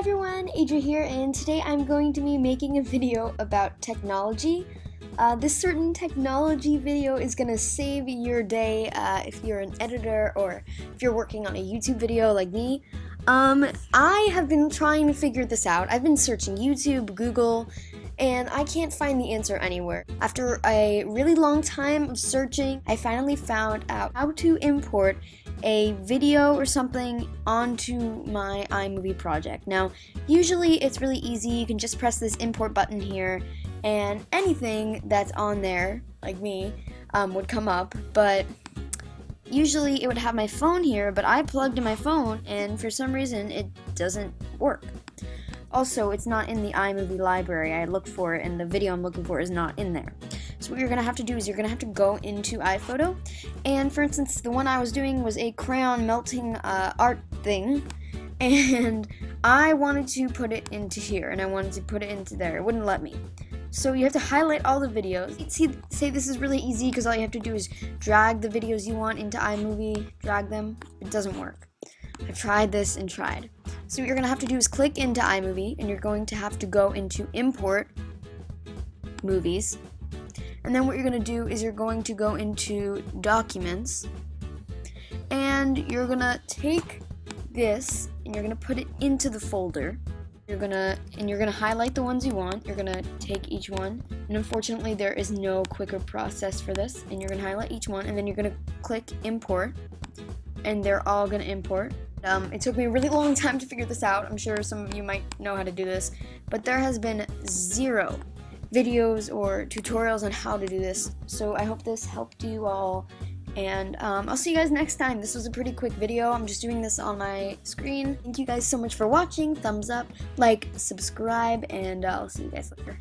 everyone, Adriana here, and today I'm going to be making a video about technology. Uh, this certain technology video is going to save your day uh, if you're an editor or if you're working on a YouTube video like me. Um, I have been trying to figure this out. I've been searching YouTube, Google, and I can't find the answer anywhere. After a really long time of searching, I finally found out how to import a video or something onto my iMovie project. Now, usually it's really easy. You can just press this import button here, and anything that's on there, like me, um, would come up. But usually it would have my phone here, but I plugged in my phone, and for some reason it doesn't work. Also, it's not in the iMovie library. I looked for it, and the video I'm looking for is not in there. So what you're gonna have to do is you're gonna have to go into iPhoto, and for instance, the one I was doing was a crayon melting uh, art thing, and I wanted to put it into here, and I wanted to put it into there. It wouldn't let me. So you have to highlight all the videos. See, say this is really easy because all you have to do is drag the videos you want into iMovie, drag them. It doesn't work. I've tried this and tried. So what you're gonna have to do is click into iMovie, and you're going to have to go into Import Movies, and then what you're going to do is you're going to go into Documents and you're going to take this and you're going to put it into the folder. You're going to and you're going to highlight the ones you want. You're going to take each one. And unfortunately, there is no quicker process for this. And you're going to highlight each one and then you're going to click import and they're all going to import. Um, it took me a really long time to figure this out. I'm sure some of you might know how to do this, but there has been zero videos or tutorials on how to do this. So I hope this helped you all. And um, I'll see you guys next time. This was a pretty quick video. I'm just doing this on my screen. Thank you guys so much for watching. Thumbs up, like, subscribe, and I'll see you guys later.